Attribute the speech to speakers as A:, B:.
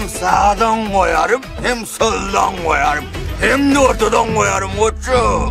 A: Hem sağdan koyarım hem soldan koyarım. Hem de ortadan koyarım koçum.